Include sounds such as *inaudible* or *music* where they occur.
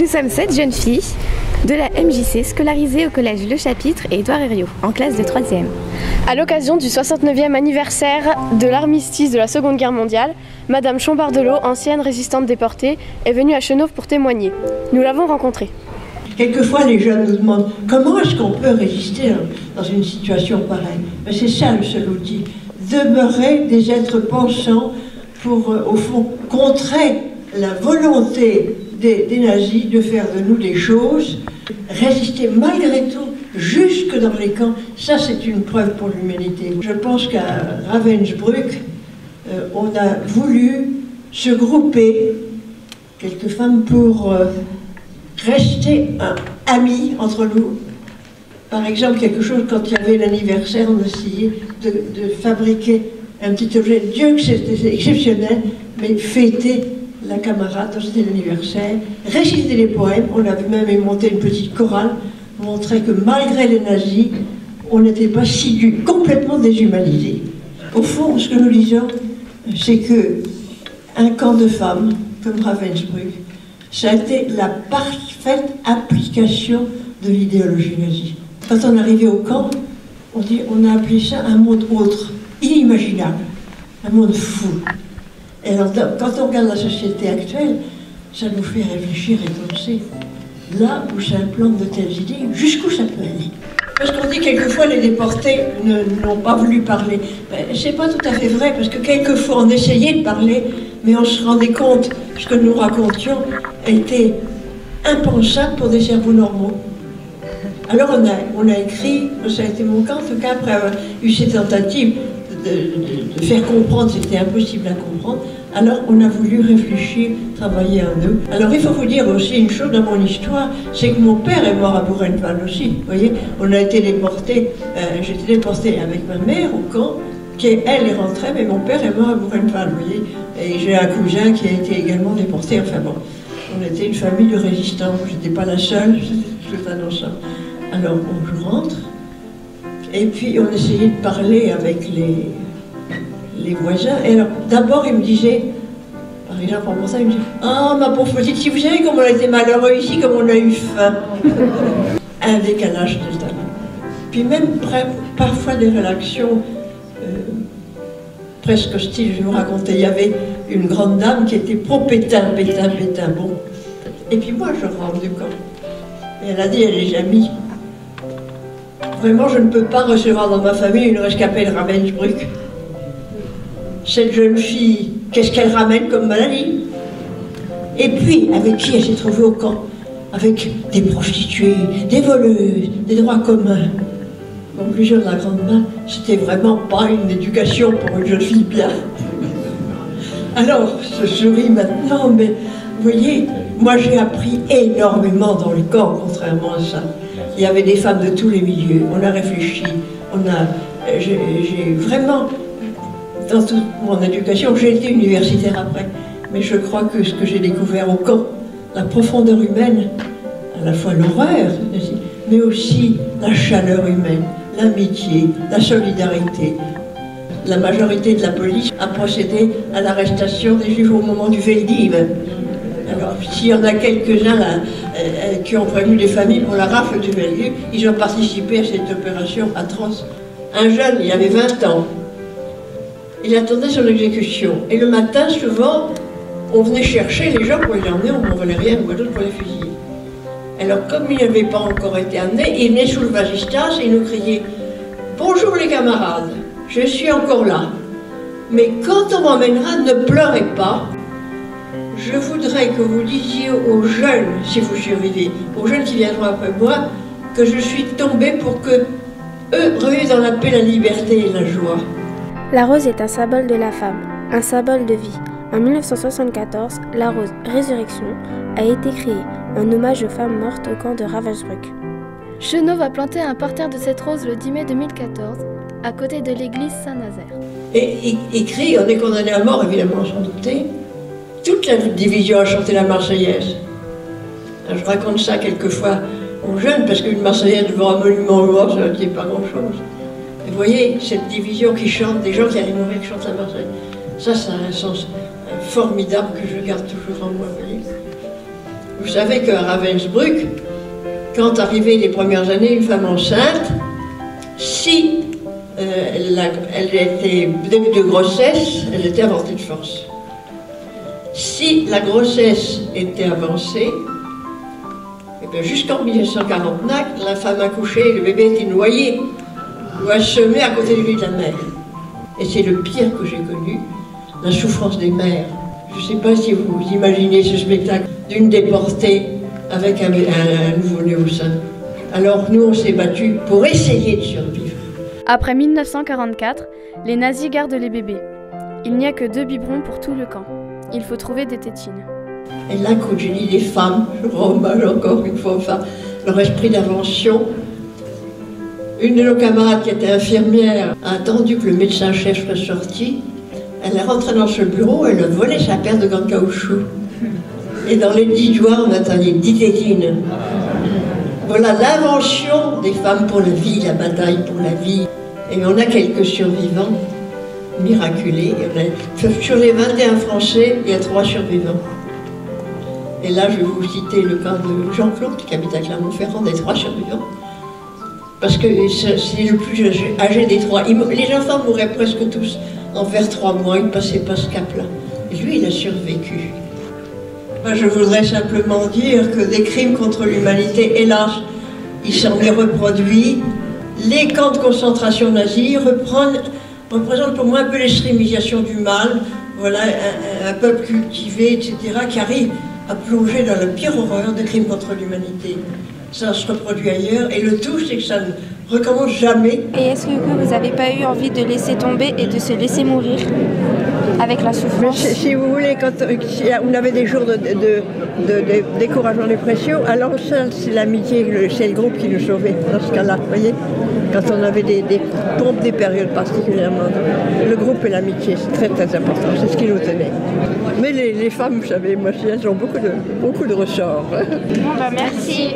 Nous sommes sept jeunes filles de la MJC scolarisées au collège Le Chapitre et Édouard Herriot, en classe de 3e. À l'occasion du 69e anniversaire de l'armistice de la Seconde Guerre mondiale, Madame Chambardelot, ancienne résistante déportée, est venue à Chenauve pour témoigner. Nous l'avons rencontrée. Quelquefois, les jeunes nous demandent comment est-ce qu'on peut résister dans une situation pareille? Mais c'est ça le seul outil. Demeurer des êtres pensants pour, euh, au fond, contrer la volonté des, nazis de faire de nous des choses, résister malgré tout jusque dans les camps, ça c'est une preuve pour l'humanité. Je pense qu'à Ravensbrück, euh, on a voulu se grouper, quelques femmes, pour euh, rester un, amis entre nous. Par exemple, quelque chose, quand il y avait l'anniversaire, on essayait de, de fabriquer un petit objet. Dieu que c'était exceptionnel, mais fêter la camarade, c'était l'anniversaire, réciter les poèmes, on avait même monté une petite chorale, montrer que malgré les nazis, on n'était pas si complètement déshumanisé. Au fond, ce que nous disons, c'est que un camp de femmes, comme Ravensbrück, ça a été la parfaite application de l'idéologie nazie. Quand on arrivait au camp, on, dit, on a appelé ça un monde autre, inimaginable, un monde fou. Et quand on regarde la société actuelle, ça nous fait réfléchir et penser là où s'implante de telles idées, jusqu'où ça peut aller. Parce qu'on dit quelquefois les déportés n'ont pas voulu parler. Ben, c'est pas tout à fait vrai, parce que quelquefois on essayait de parler, mais on se rendait compte que ce que nous racontions était impensable pour des cerveaux normaux. Alors on a, on a écrit, ça a été mon cas en tout cas, après avoir eu ces tentatives de, faire comprendre, c'était impossible à comprendre, alors on a voulu réfléchir, travailler en nous. Alors il faut vous dire aussi une chose dans mon histoire, c'est que mon père est mort à Buchenwald aussi. Vous voyez, on a été déportés, euh, j'étais déportée avec ma mère au camp, qui elle est rentrée, mais mon père est mort à Buchenwald, vous voyez. Et j'ai un cousin qui a été également déporté, enfin bon. On était une famille de résistants, j'étais pas la seule, c'était un ensemble. Alors bon, je rentre, et puis on essayait de parler avec les, les voisins. Et alors, d'abord, ils me disaient, par exemple, en ça, ils me disaient Ah, ma pauvre petite, si vous savez comme on a été malheureux ici, comme on a eu faim. *laughs* Un décalage total. Puis même parfois des réactions euh, presque hostiles. Je vous raconter, il y avait une grande dame qui était pro pétain, pétain. Bon. Et puis moi, je du camp. Et elle a dit, elle est amie. Vraiment, je ne peux pas recevoir dans ma famille une rescapée de Ravensbrück cette jeune fille, qu'est-ce qu'elle ramène comme maladie? Et puis, avec qui elle s'est trouvée au camp? Avec des prostituées, des voleuses, des droits communs. Conclusion de la grande main, c'était vraiment pas une éducation pour une jeune fille bien. Alors, je souris maintenant, mais vous voyez, moi j'ai appris énormément dans le camp, contrairement à ça. Il y avait des femmes de tous les milieux, on a réfléchi, on a, j'ai vraiment dans toute mon éducation, j'ai été universitaire après, mais je crois que ce que j'ai découvert au camp, la profondeur humaine, à la fois l'horreur, mais aussi la chaleur humaine, l'amitié, la solidarité. La majorité de la police a procédé à l'arrestation des Juifs au moment du Veldiv. S'il y en a quelques-uns euh, qui ont prévenu les familles pour la rafle du Veldiv, ils ont participé à cette opération atroce. Un jeune, il avait 20 ans, il attendait son exécution. Et le matin, souvent, on venait chercher les gens pour les emmener, on volait rien ou d'autre pour les fusiller. Alors, comme il n'avait pas encore été amené, il venait sous le vagistas et il nous criait Bonjour les camarades, je suis encore là. Mais quand on m'emmènera, ne pleurez pas. Je voudrais que vous disiez aux jeunes, si vous survivez, aux jeunes qui viendront après moi, que je suis tombé pour que eux revivent dans la paix, la liberté et la joie. La rose est un symbole de la femme, un symbole de vie. En 1974, la rose Résurrection a été créée en hommage aux femmes mortes au camp de Ravensbrück. Chenot va planter un porteur de cette rose le 10 mai 2014, à côté de l'église Saint-Nazaire. Et écrit, on est condamné à mort évidemment, sans douter. Toute la division a chanté la Marseillaise. Je raconte ça quelquefois aux jeunes, parce qu'une Marseillaise devant un monument mort, ça ne dit pas grand-chose. Vous voyez, cette division qui chante, des gens qui allaient mourir qui chantent la Marseillaise, ça, ça a un sens formidable que je garde toujours en moi. Vous savez qu'à Ravensbrück, quand arrivaient les premières années, une femme enceinte, si euh, elle, était début de grossesse, elle était avortée de force. Si la grossesse était avancée, eh jusqu'en 1949, la femme accouchée, le bébé était noyé ou assommé à côté du lit de la mère. Et c'est le pire que j'ai connu, la souffrance des mères. Je ne sais pas si vous imaginez ce spectacle d'une déportée avec un, nouveau-né au sein. Alors nous, on s'est battus pour essayer de survivre. Après 1944, les nazis gardent les bébés. Il n'y a que deux biberons pour tout le camp. Il faut trouver des tétines. Et là, quand j'ai dit les femmes, je rends encore une fois leur esprit d'invention. Une de nos camarades qui était infirmière a attendu que le médecin-chef soit sorti. Elle est rentrée dans ce bureau, elle a volé sa paire de gants de caoutchouc. Et dans les dix doigts, on attendait dix tétines. Voilà l'invention des femmes pour la vie, la bataille pour la vie. Et on a quelques survivants miraculés. Sur les 21 Français, il y a trois survivants. Et là, je vais vous citer le cas de Jean-Claude, qui habite à Clermont-Ferrand, des trois survivants. Parce que c'est le plus âgé des trois. Les enfants mouraient presque tous en vers trois mois, ils ne passaient pas ce cap-là. Lui, il a survécu. Je voudrais simplement dire que des crimes contre l'humanité, hélas, il s'en est reproduit. Les camps de concentration nazis représentent pour moi un peu l'extrémisation du mal. Voilà, un, peuple cultivé, etc., qui arrive à plonger dans la pire horreur des crimes contre l'humanité. Ça se reproduit ailleurs, et le tout, c'est que ça ne recommence jamais. Et est-ce que vous n'avez pas eu envie de laisser tomber et de se laisser mourir avec la souffrance. Si, vous voulez, quand on avait des jours de, découragement, dépression, alors ça, c'est l'amitié, c'est le groupe qui nous sauvait dans ce cas-là, vous voyez Quand on avait des, des pompes, des périodes particulièrement. Le groupe et l'amitié, c'est très très important, c'est ce qui nous tenait. Mais les, femmes, vous savez, moi, elles ont beaucoup de, beaucoup de ressorts. Bah, merci.